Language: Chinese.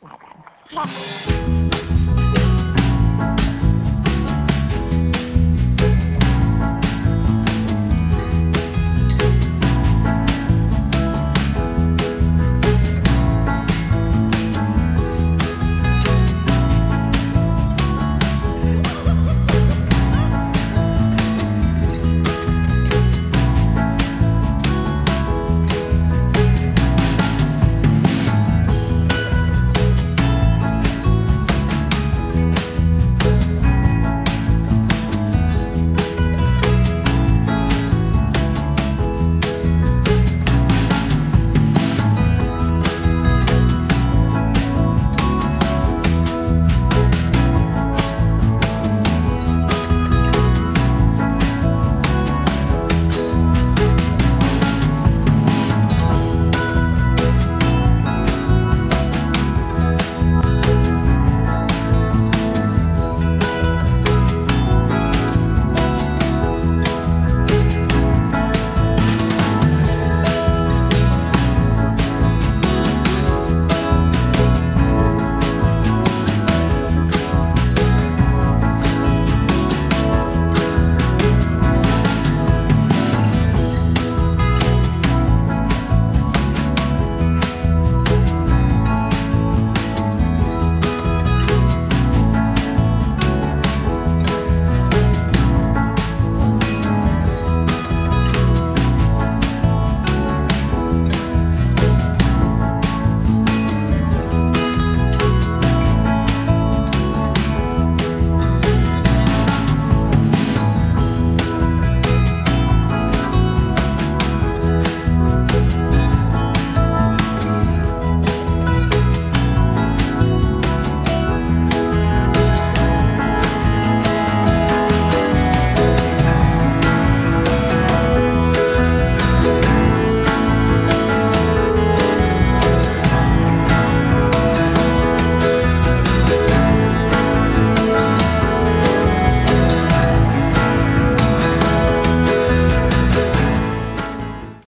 好